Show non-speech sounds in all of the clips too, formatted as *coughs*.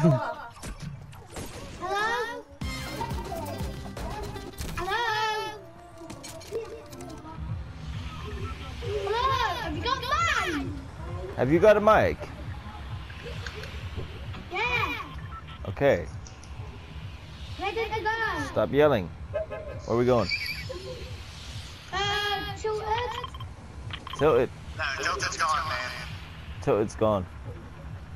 Hello? Hello? Hello? Have you got mine? Have you got a mic? Yeah. Okay. Where did it go? Stop yelling. Where are we going? Uh, to Earth. Tilted. No, Tilted's gone, man. Tilted's gone.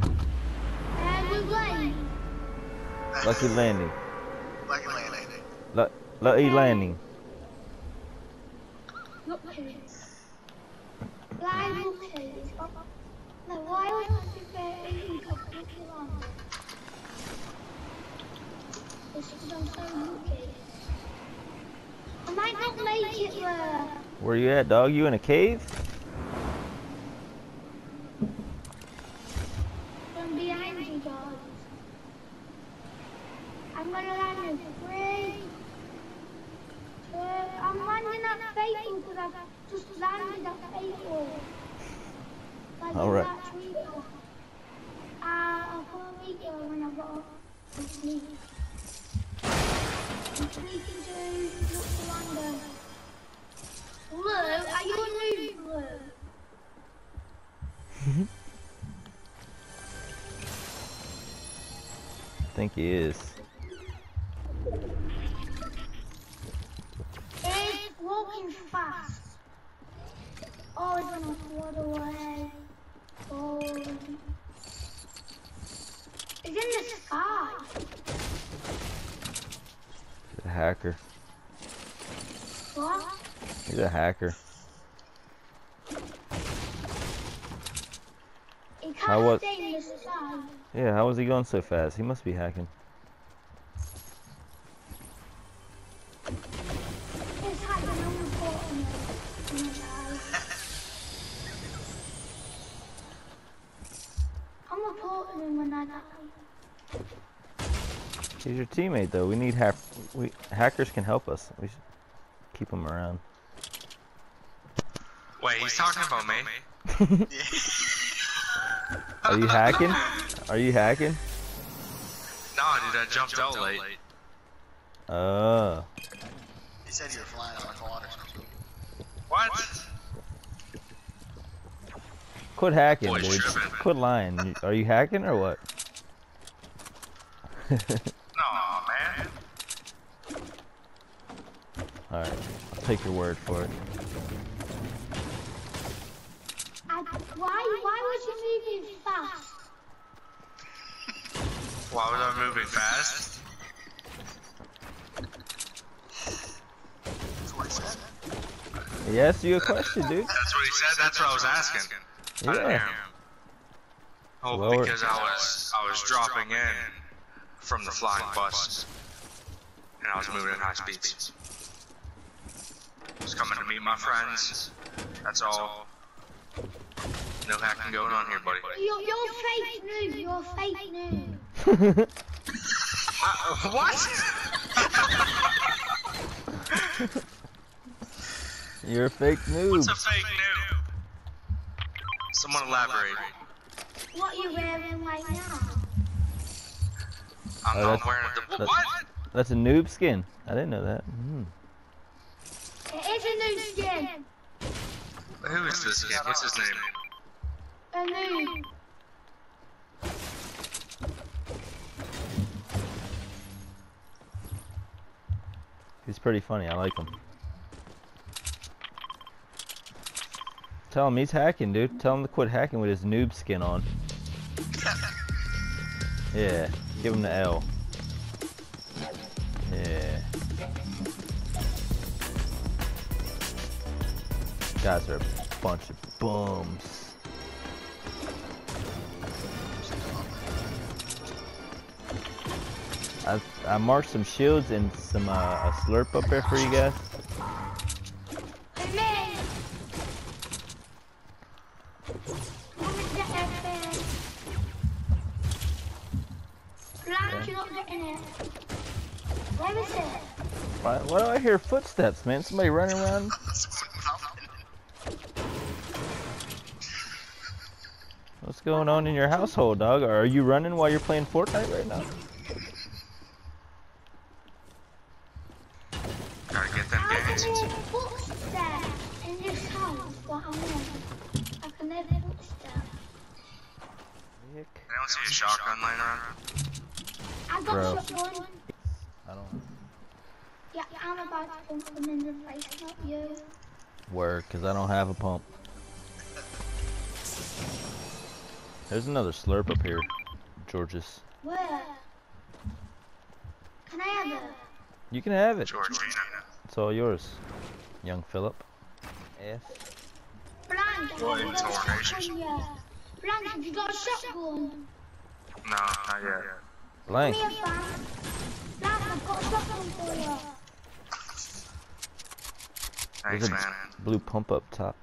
Uh, Blue Lane. Lucky landing. Lucky landing. Lu lucky landing. Look at it. Blind look at it. No, why would it be completely wrong? It's because I'm so lucky. I might not make it there. Where you at, dog? You in a cave? from behind you guys. I'm gonna land in three. two. I'm landing at because I've just landed at. Like All right. Uh, I'll come and meet you when I've got a sneak. I'm sneaking to look for lander. Blue, are you a Blue? I *laughs* think he is. Walking fast. Oh, it's on a quad away. Oh. It's in the sky. He's a hacker. What? He's a hacker. It How was- stay in the sky. Yeah, how was he going so fast? He must be hacking. Your teammate, though. We need hack. We hackers can help us. We should keep him around. Wait, he's talking about me. *laughs* Are you hacking? Are you hacking? Nah, dude, I jumped out late. Oh. He said you were flying on a quad or something. What? Quit hacking, Boy, dude. tripping. Quit lying. Are you hacking or what? *laughs* Nah, man. Alright. I'll take your word for it. I, why, why was you moving fast? Why was I moving fast? That's what he asked you a question, dude. That's what he said. That's what I was asking. I didn't hear Yeah. him. Oh, Lower- because I was I was dropping in from the flying bus, and I was moving at high speeds. Just coming to meet my friends. That's all. No hacking going on here, buddy. You're, you're fake noob. You're fake noob. *laughs* Uh, what? *laughs* You're a fake noob. What's a fake noob? Someone elaborate. What are you wearing right now? I'm Oh, not that's- wearing the that- what? That's a noob skin. I didn't know that. Mm. It is a new skin. Who is this kid? What's his name? A noob. He's pretty funny. I like him. Tell him he's hacking, dude. Tell him to quit hacking with his noob skin on. *laughs* Yeah. Give him the L. Yeah. Guys are a bunch of bums. I I marked some shields and some uh, a slurp up there for you guys. It's me. Come and get that thing. Blank, you're not getting it. Where is it? Why, why do I hear footsteps, man? Somebody running around? What's going on in your household, dog? Are you running while you're playing Fortnite right now? Gotta get them I can hear footsteps in this house that I'm in. I can hear footsteps. Nick. I don't see a shotgun laying around. I got Bro. shotgun. I don't Yeah, I'm about to pump them in the face, not you. work because I don't have a pump. There's another slurp up here, Georges. Where? Can I have it? You can have it. Georgina. It's all yours, young Philip. F. Blank, you got a shotgun yet? Blank, have you got a shotgun? No, not yet. Blank. Come here, fam. Blank, I've got a shotgun for you. Thanks, a- man. Blue pump up top.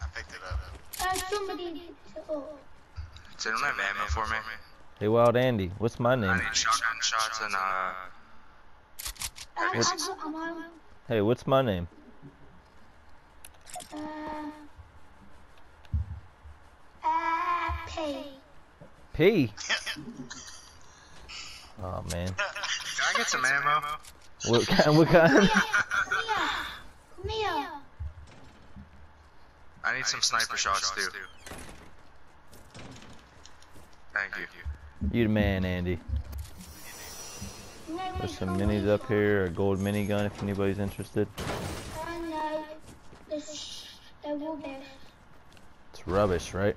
I picked it up. Uh, somebody picked. So don't have ammo for me? Hey, Wild Andy. What's my I name? need shotgun shots and uh. What's- Hey, what's my name? Uh, uh, P. P. *laughs* Oh man. Can I get some ammo? What kind? What kind? Come here, come here, come here. I need some sniper shots too. Thank you. You the man, Andy. There's some minis up here. A gold minigun if anybody's interested. No, this, they're rubbish. It's rubbish, right?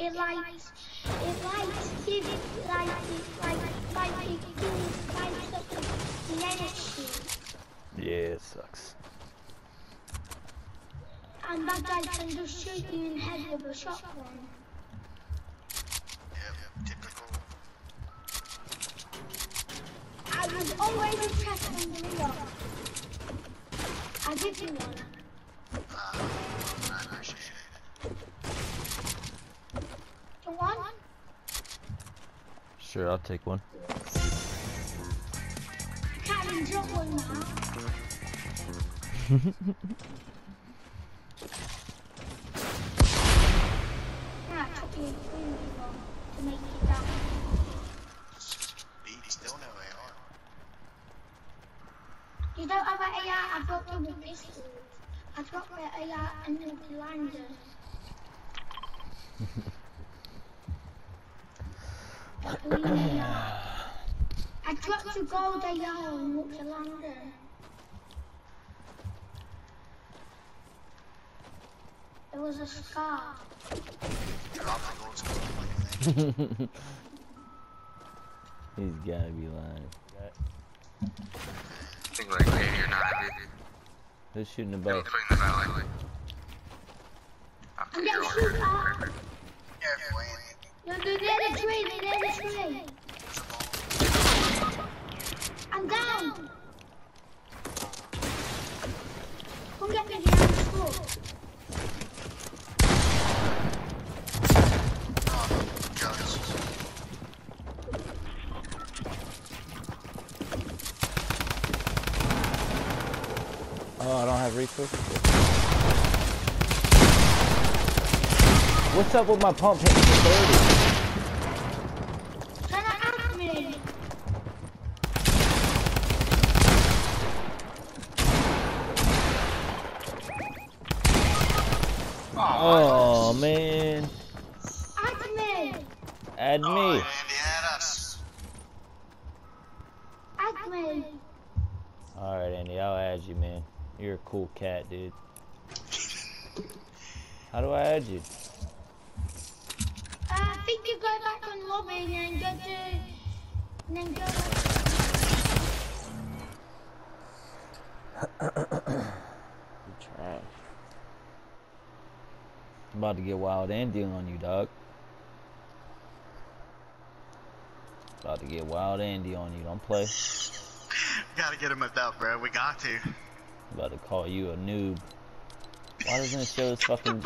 It like, it like, give it, like, it, like, like, it gives, like, something, and then it shoots. Yeah, it sucks. And that guy can just shoot you in the head with a shotgun. Yep, typical. I was always interested in the real. I give you one. Uh, I appreciate it. Do you want? Sure, I'll take one. Can't even drop one now. Yeah, I took you three people to make it down. Beat still *laughs* no AR. You don't have an AR, I've got double pistols. I dropped my AR and then it landed. *laughs* Green AR. I dropped a gold AR and looked to London. It was a scar. Drop the gold skull like a thing. He's gotta be lying. I think like 80 or 90. Who's shooting the In bow? the valley. I'm getting shoot at. Careful, Andy. No, they're the tree, they're the tree. I'm down. Come get me behind the school. Oh. I don't have resources. What's up with my pump hitting 30? Can I ask me? Oh man. Ask me. Add Oh, me. Andy had us. Ask. Alright, Andy, I'll add you, man. You're a cool cat, dude. *laughs* How do I add you? Uh, I think you go back on lobby and then go to, and then go. *coughs* You trash. I'm about to get wild Andy on you, dog. About to get wild Andy on you. Don't play. Gotta get him up, bro. We got to. about to call you a noob. Why doesn't it show his *laughs* fucking?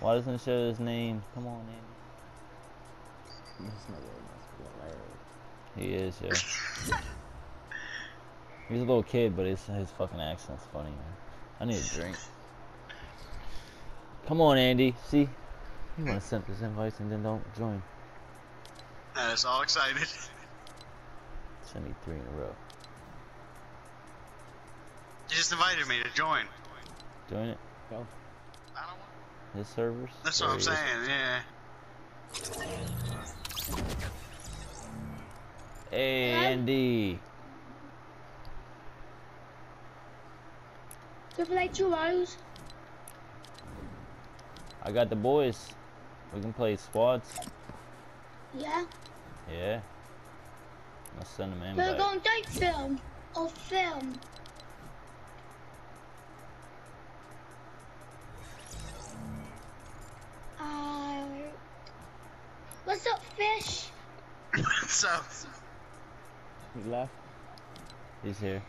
Why doesn't it show his name? Come on, Andy. This nigga must be hilarious. He is, yeah. *laughs* He's a little kid, but his his fucking accent's funny, man. I need a drink. Come on, Andy. See, you want to send this invite and then don't join. That is all excited. Send me three in a row. You just invited me to join. Join it. I don't want. His servers. That's what I'm he is. saying. Yeah. Hey, Andy. Do you play duos? I got the boys. We can play squads. Yeah. Yeah. I'll send them We're going to film or film. Uh, what's up, fish? so, He left. He's here.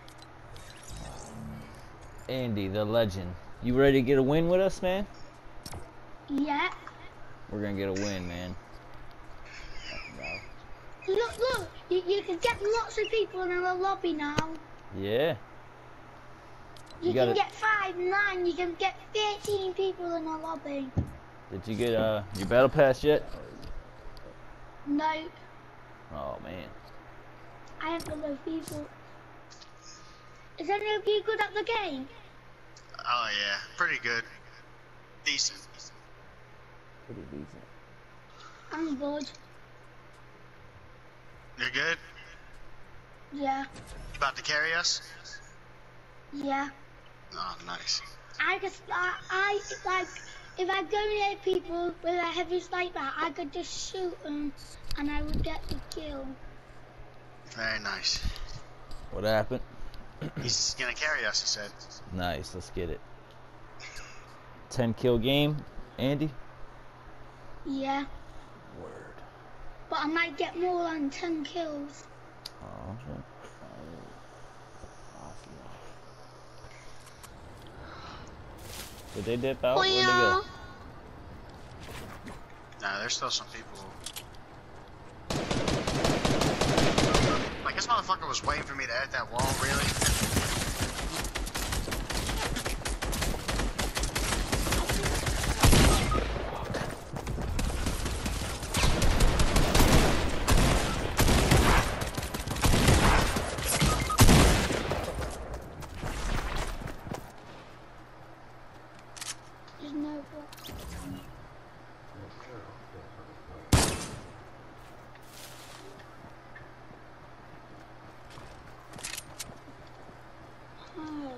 Andy, the legend. You ready to get a win with us, man? Yeah. We're gonna get a win, man. Look, look, you, you can get lots of people in a lobby now. Yeah. You, You gotta- can get five, nine, you can get 13 people in a lobby. Did you get uh your battle pass yet? No, Oh man. I haven't got no people. Is any of you good at the game? oh yeah, pretty good. Decent. Pretty decent. I'm good. You're good. Yeah, You about to carry us? yeah. Oh, nice. I just, I, I like, if I go near people with a heavy sniper, I could just shoot them and I would get the kill. Very nice. What happened? He's *clears throat* gonna carry us. He said. Nice, let's get it. 10 kill game, Andy? Yeah, Word. But I might get more than 10 kills. Oh, shit. Did they dip out? Where'd they go? Nah, there's still some people. Like this motherfucker was waiting for me to hit that wall. Really? There's no Oh, I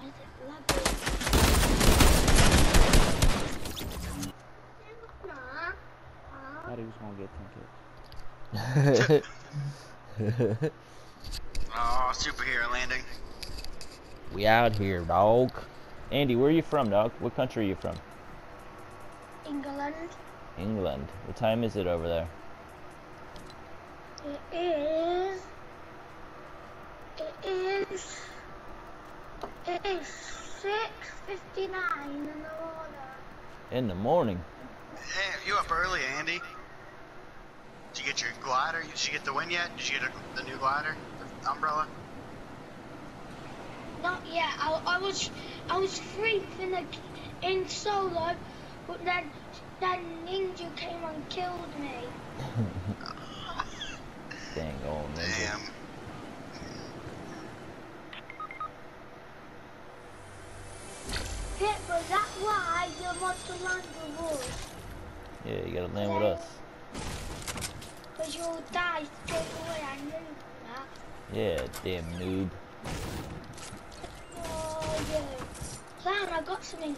said lagging. thought he was gonna get 10 kills. *laughs* Oh, superhero landing. we out here, dog. Andy, where are you from, dog? What country are you from? England. England. What time is it over there? It is. It is. It is six fifty nine in the morning. In the morning. Hey, you up early, Andy? Did you get your glider? Did you get the win yet? Did you get a, the new glider? The umbrella? Not yet. I, I was I was free in the in solo, but then then ninja came and killed me. *laughs* Dang old ninja. Damn. Yeah, but that's why you land us, Yeah, you gotta land with us. because you'll die straight away. I knew that. Yeah, damn noob. Oh yeah. I got something.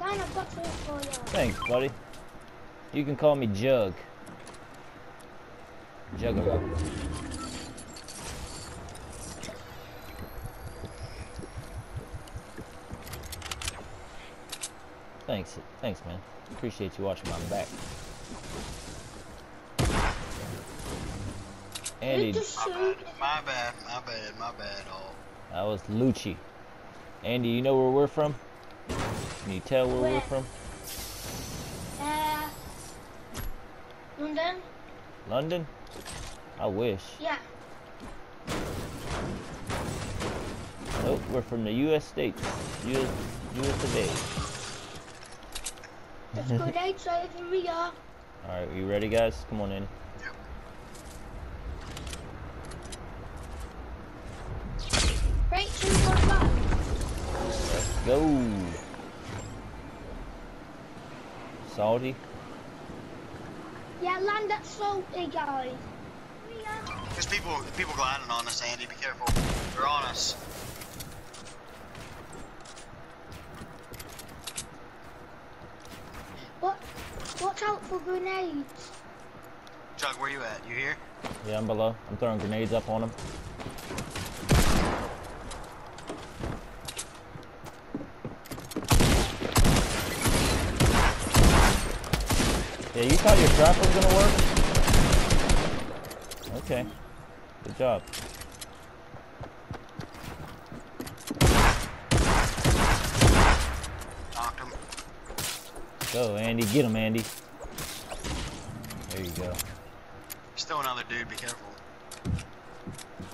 I got something for you. Thanks, buddy. You can call me Jug. Juggalo. Thanks, thanks, man. Appreciate you watching my back. Andy, My bad, my bad, my bad, my bad. Oh. that was Lucci. Andy, you know where we're from? Can you tell where we're from? Uh, London? London? I wish. Yeah. Nope, we're from the U.S. states. U.S. U.S. of A. Let's go down so over here. All right, you ready, guys? Come on in. Right, two, one, back. Let's go. Salty. Yeah, land that salty, guys. Here. There's people, people gliding on us, Andy. Be careful. They're on us. What? Watch out for grenades. Jug, where you at? You here? Yeah, I'm below. I'm throwing grenades up on him. Yeah, you thought your trap was gonna work? Okay. Good job. Knocked him. Go, Andy. Get him, Andy. There you go. Still another dude. Be careful.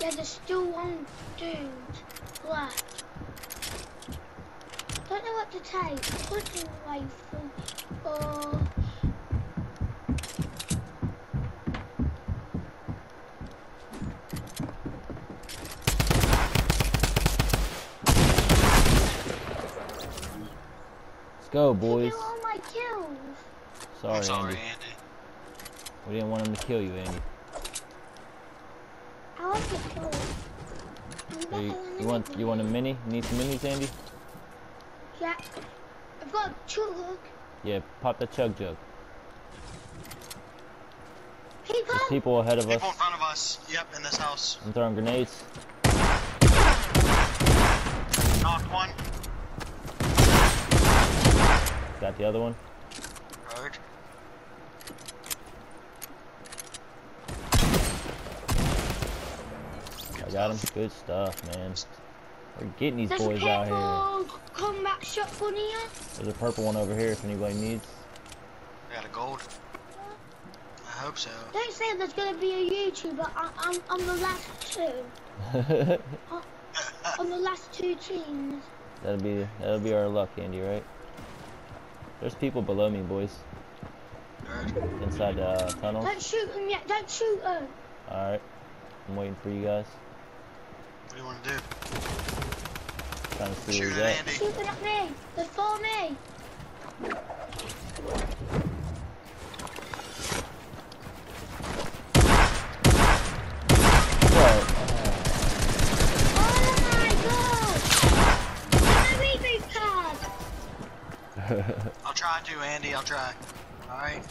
Yeah, there's still one dude left. Don't know what to take. Hunting rifle or Let's go, boys. Kill all my kills. Sorry, sorry, Andy. Andy. We didn't want him to kill you, Andy. I want to kill. I'm you, you want you want a mini? You need some minis, Andy? Yeah. I've got a chug. Yeah, pop the chug jug. People. There's people ahead of us. People in front of us. Yep, in this house. I'm throwing grenades. Knocked one. Got the other one. Road. I got him. Good stuff, man. We're getting these There's boys out here. combat shotgun here. There's a purple one over here if anybody needs. I got a gold. I hope so. Don't say there's gonna be a YouTuber. I, I'm, I'm the last two. *laughs* I'm the last two teams. that'll be that'll be our luck, Andy, right? There's people below me, boys. Inside the uh, tunnel. Don't shoot them yet. Don't shoot them. All right. I'm waiting for you guys. What do you want to do? Trying to see Shoot where at at. Andy. Shooting at me. They're for me. What? Oh my god! Get my reboot card. I'll try to, Andy. I'll try. Alright.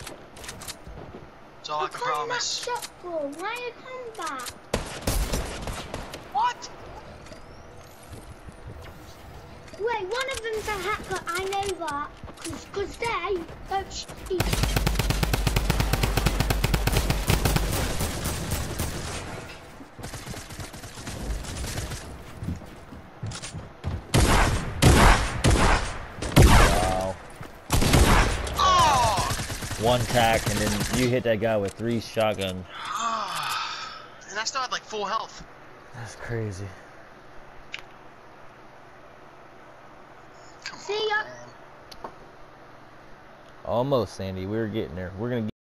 That's all I A can combat promise. shotgun. Why a combat? What? Wait, one of them's a hacker. I know that. Cause, cause they don't shoot. Wow. Oh! One tack and then you hit that guy with three shotguns. *sighs* and I still had like full health. That's crazy. See ya. Almost, Sandy. We were getting there. We're gonna